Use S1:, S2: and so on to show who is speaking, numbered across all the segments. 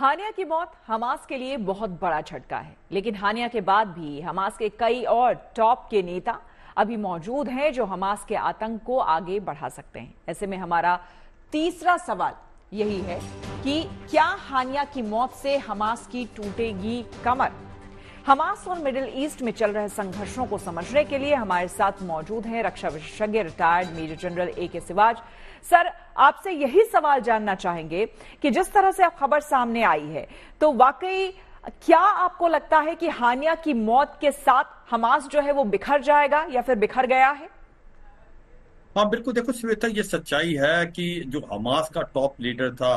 S1: हानिया की मौत हमास के लिए बहुत बड़ा झटका है, लेकिन हानिया के बाद भी हमास के कई और टॉप के नेता अभी मौजूद हैं जो हमास के आतंक को आगे बढ़ा सकते हैं। ऐसे में हमारा तीसरा सवाल यही है कि क्या हानिया की मौत से हमास की टूटेगी कमर? हमास और मिडिल ईस्ट में चल रहे संघर्षों को समझने के लिए हमारे साथ मौजूद हैं रक्षा विशेषज्ञ, रिटायर्ड मेजर जनरल ए के सिवाज। सर आपसे यही सवाल जानना चाहेंगे कि जिस तरह से अब खबर सामने आई है तो वाकई क्या आपको लगता है कि हानिया की मौत के साथ हमास जो है वो बिखर जाएगा या फिर बिखर गया है?
S2: हाँ बिल्कुल। देखो श्वेता ये सच्चाई है कि जो हमास का टॉप लीडर था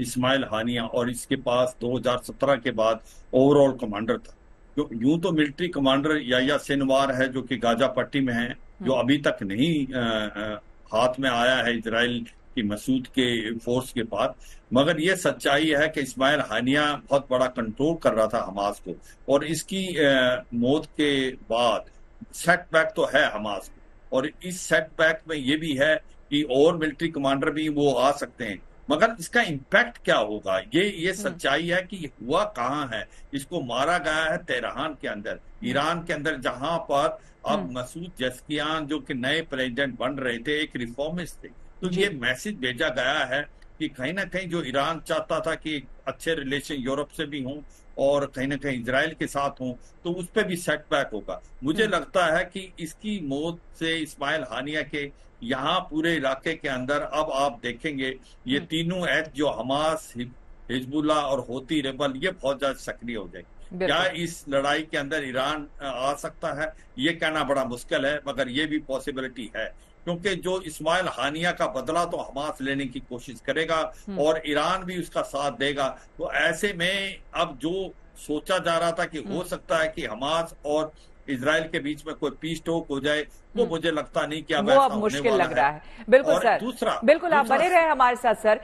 S2: इस्माइल हानिया और इसके पास 2017 के बाद ओवरऑल कमांडर था। जो यूँ तो मिलिट्री कमांडर याया सिनवार है जो कि गाजा पट्टी में है जो हम्म। अभी तक नहीं आ, आ, हाथ में आया है इसराइल की मसूद के फोर्स के पास मगर यह सच्चाई है कि इस्माइल हानिया बहुत बड़ा कंट्रोल कर रहा था हमास को। और इसकी मौत के बाद सेटबैक तो है हमास को। और इस सेटबैक में ये भी है कि और मिलिट्री कमांडर भी वो आ सकते हैं। मगर इसका इम्पैक्ट क्या होगा? ये ये हम्म। सच्चाई है कि हुआ कहाँ है? इसको मारा गया है तेहरान के अंदर। ईरान के अंदर जहाँ पर अब हम्म। मसूद जस्कियान जो कि नए प्रेसिडेंट बन रहे थे एक रिफॉर्मिस्ट थे। तो ये मैसेज भेजा गया है कि कहीं ना कहीं जो ईरान चाहता था कि अच्छे रिलेशन यूरोप से भी हों और कहीं ना कहीं इसराइल के साथ हों तो उस पर भी सेटबैक होगा। मुझे लगता है कि इसकी मौत से इस्माइल हानिया के यहाँ पूरे इलाके के अंदर अब आप देखेंगे ये हम्म। तीनों एक्ट जो हमास हिजबुल्ला और होती रेबल ये बहुत ज़्यादा सक्रिय हो जाएगी। क्या इस लड़ाई के अंदर ईरान आ सकता है? ये कहना बड़ा मुश्किल है मगर ये भी पॉसिबिलिटी है। क्योंकि जो इस्माइल हानिया का बदला तो हमास लेने की कोशिश करेगा हम्म। और ईरान भी उसका साथ देगा तो ऐसे में अब जो सोचा जा रहा था कि हो हम्म। सकता है कि हमास और इसराइल के बीच में कोई पीस टोक हो जाए वो हम्म। मुझे लगता नहीं कि अब
S1: वो अब मुश्किल लग रहा है, है बिल्कुल सर दूसरा बिल्कुल आप बने रहे हमारे साथ सर